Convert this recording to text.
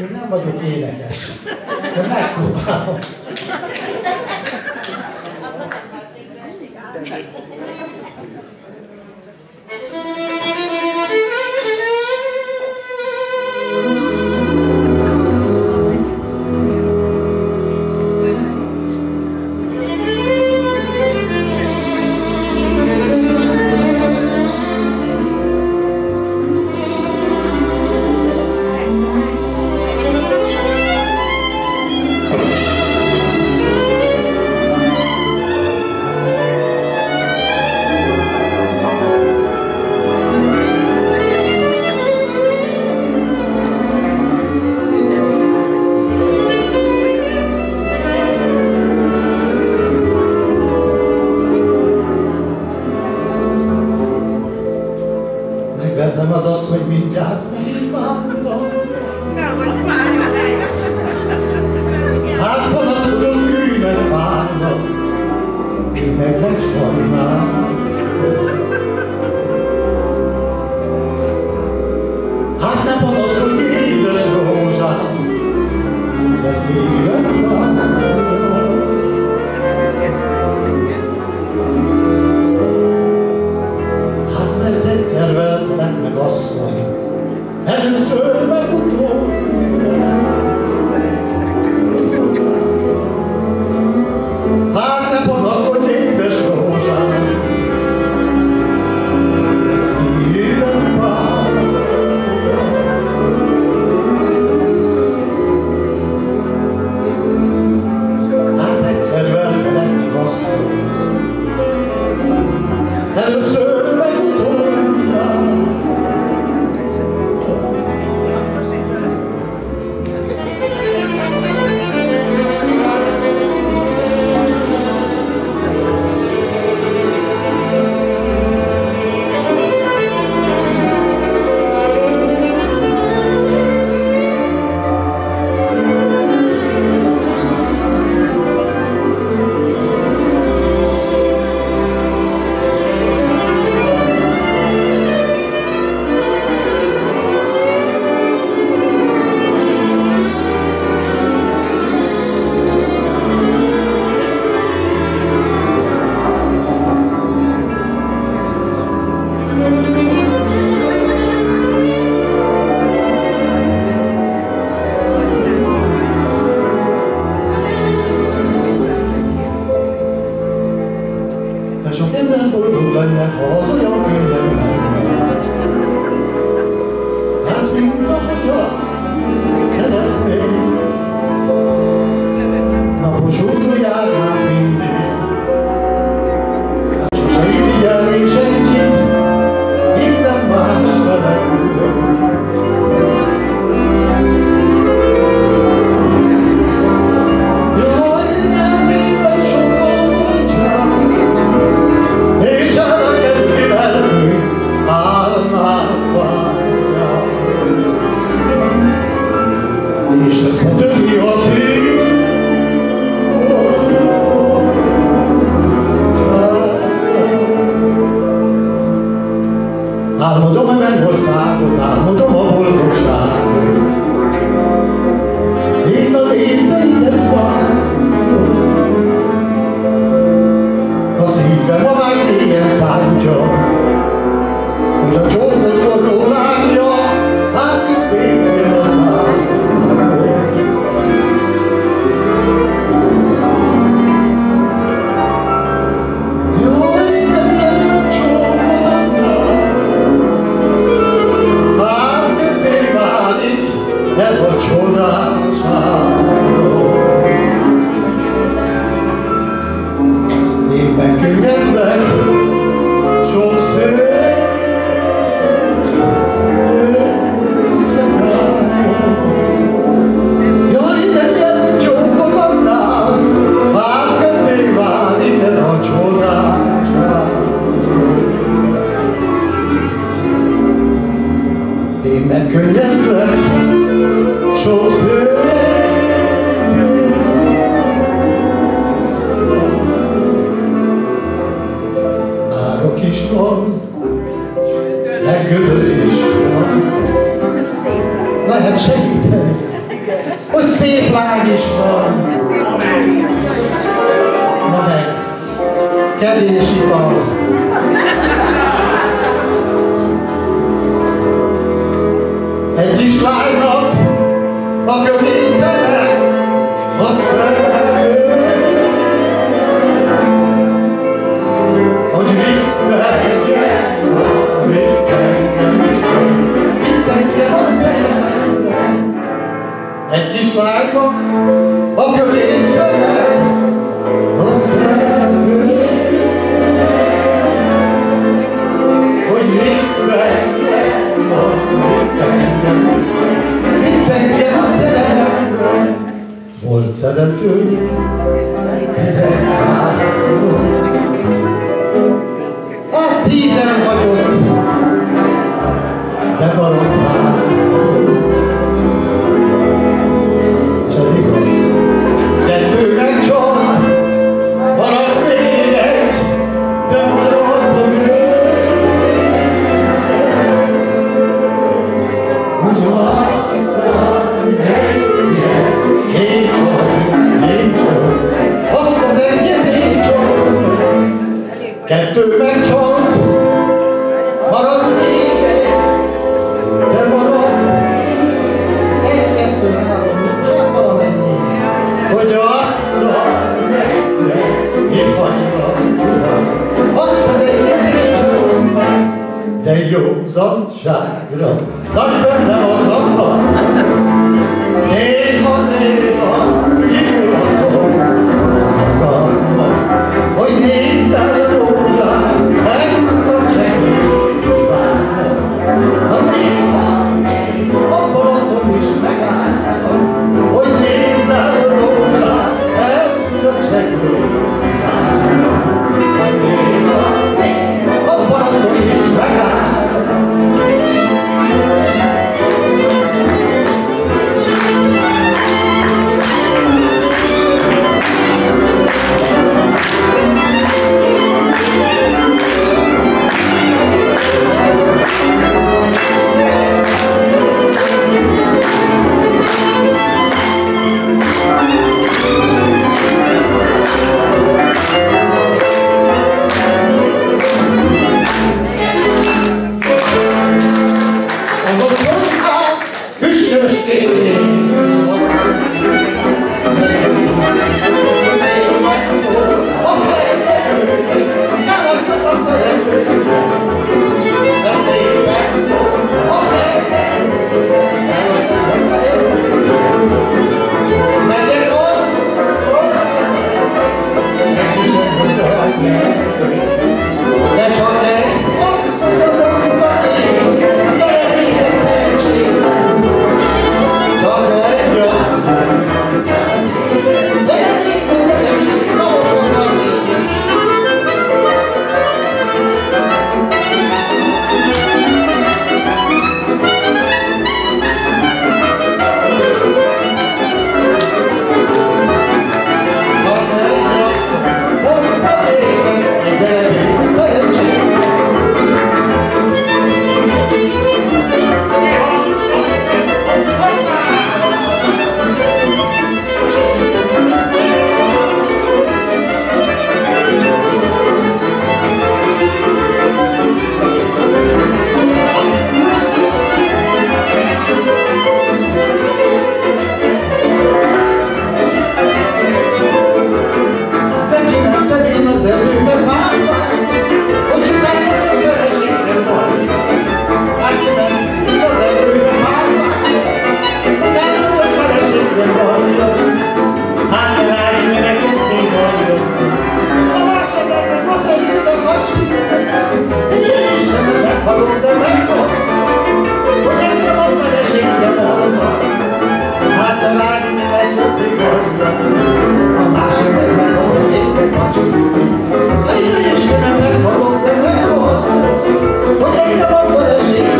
Én nem vagyok énekes, de megpróbálom. azt, hogy mindjárt megint bántam. Hát hol tudom bűnöt várnak, én meg megsajnálom. Hát ne panaszkodj, édes rózsám, de szívem de sok ember boldog lenne, ha az olyan könnyen lenne. Ez mint ahogy azt szeretnék, napos úton jár, Álmodom a mennyországot, álmodom a boldogságot, legislar de maradt Not better than what's up. Hey, come on, hey, come on. Hayır işte ne var, ne var, ne